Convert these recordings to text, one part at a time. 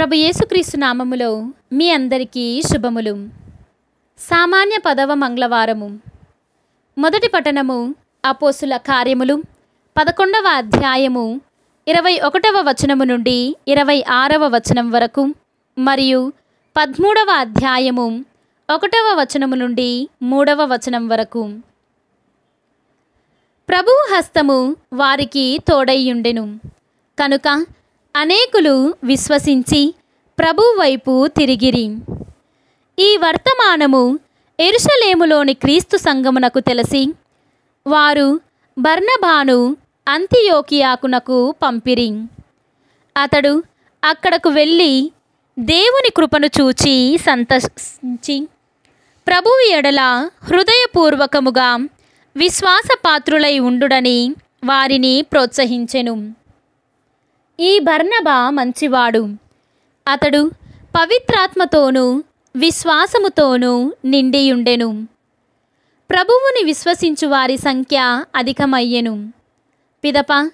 ప్రభు యేసుక్రీస్తు నామములో మీ అందరికీ శుభములు. సామాన్య పదవ మంగళవారము. మొదటి పట్టణము అపోసుల కార్యములు. పదకొండవ అధ్యాయము ఇరవై ఒకటవ వచనము నుండి ఇరవై ఆరవ వచనం వరకు. మరియు పదమూడవ అధ్యాయము ఒకటవ వచనము నుండి మూడవ వచనం వరకు. ప్రభువు హస్తము వారికి తోడైయుండెను కనుక అనేకులు విశ్వసించి ప్రభువైపు వైపు తిరిగిరి. ఈ వర్తమానము ఎరుషలేములోని క్రీస్తు సంగమునకు తెలిసి వారు బర్ణభాను అంతియోకియాకునకు పంపిరి. అతడు అక్కడకు వెళ్ళి దేవుని కృపను చూచి సంతసించి ప్రభువు ఎడల హృదయపూర్వకముగా విశ్వాసపాత్రులై ఉండుడని వారిని ప్రోత్సహించెను. ఈ బర్నబా మంచివాడు. అతడు పవిత్రాత్మతోనూ విశ్వాసముతోనూ నిండియుండెను. ప్రభువుని విశ్వసించు వారి సంఖ్య అధికమయ్యెను. పిదప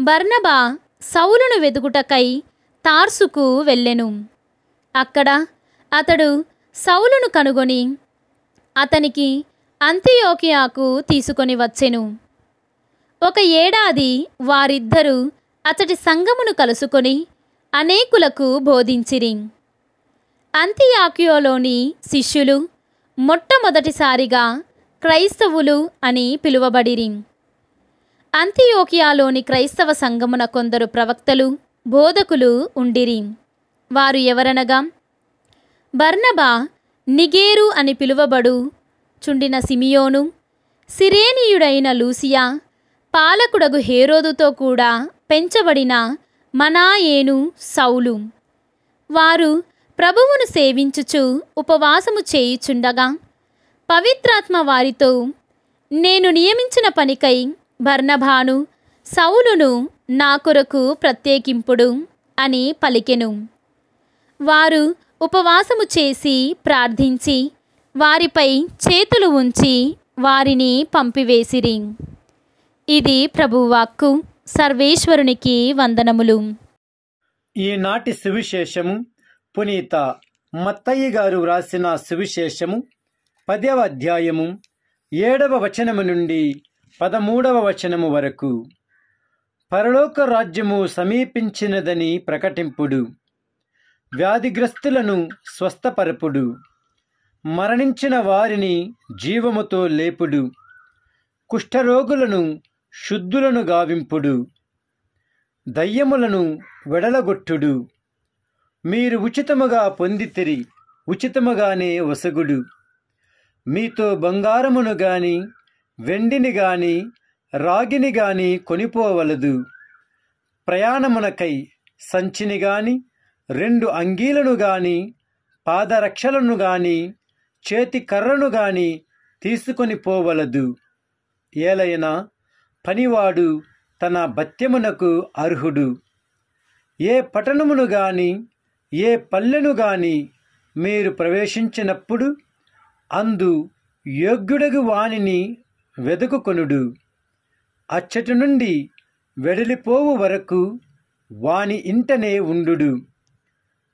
బర్ణబా సౌలును వెదుగుటకై తార్సుకు వెళ్ళెను. అక్కడ అతడు సౌలును కనుగొని అతనికి అంత్యోకియాకు తీసుకొని వచ్చెను. ఒక ఏడాది వారిద్దరూ అతడి సంఘమును కలుసుకొని అనేకులకు బోధించిరి అంతియాకియోలోని శిష్యులు మొట్టమొదటిసారిగా క్రైస్తవులు అని పిలువబడిరి అంతియోకియాలోని క్రైస్తవ సంఘమున కొందరు ప్రవక్తలు బోధకులు ఉండిరి వారు ఎవరనగా? బర్నబా నిగేరు అని పిలువబడు చుండిన సిమియోను సిరేనియుడైన లూసియా పాలకుడగు హేరోదుతో కూడా పెంచబడిన మనాయేను సౌలు. వారు ప్రభువును సేవించుచు ఉపవాసము చేయుచుండగా పవిత్రాత్మ వారితో నేను నియమించిన పనికై భర్ణభాను సౌలును నా కొరకు ప్రత్యేకింపుడు అని పలికెను. వారు ఉపవాసము చేసి ప్రార్థించి వారిపై చేతులు ఉంచి వారిని పంపివేసిరి. ఇది ప్రభువాక్కు. సర్వేశ్వరునికి వందనములు. ఈనాటి సువిశేషము పునీత మత్తయ్య గారు వ్రాసిన సువిశేషము పదవ అధ్యాయము ఏడవ వచనము నుండి పదమూడవ వచనము వరకు. పరలోక రాజ్యము సమీపించినదని ప్రకటింపుడు. వ్యాధిగ్రస్తులను స్వస్థపరపుడు. మరణించిన వారిని జీవముతో లేపుడు. కుష్ఠరోగులను శుద్ధులను గావింపుడు దయ్యములను వెడలగొట్టుడు. మీరు ఉచితముగా పొందితిరి ఉచితముగానే వసగుడు. మీతో బంగారమును గాని వెండిని గాని రాగిని గాని కొనిపోవలదు. ప్రయాణమునకై సంచిని గాని రెండు అంగీలను గాని పాదరక్షలను గాని చేతి కర్రను గాని తీసుకొని పోవలదు. ఏలైనా పనివాడు తన భత్యమునకు అర్హుడు. ఏ పట్టణమును గాని ఏ పల్లెను గాని మీరు ప్రవేశించినప్పుడు అందు యోగ్యుడగు వానిని వెదుకుకొనుడు. అచ్చటి నుండి వెడలిపోవు వరకు వాని ఇంటనే ఉండుడు.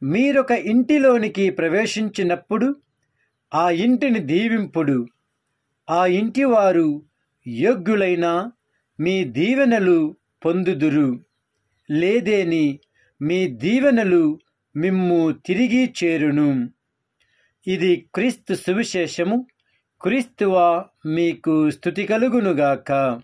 మీరొక ఇంటిలోనికి ప్రవేశించినప్పుడు ఆ ఇంటిని దీవింపుడు. ఆ ఇంటివారు యోగ్యులైనా మీ దీవెనలు పొందుదురు. లేదేని మీ దీవెనలు మిమ్ము తిరిగి చేరును. ఇది క్రీస్తు సువిశేషము. క్రీస్తువా మీకు స్థుతి కలుగునుగాక.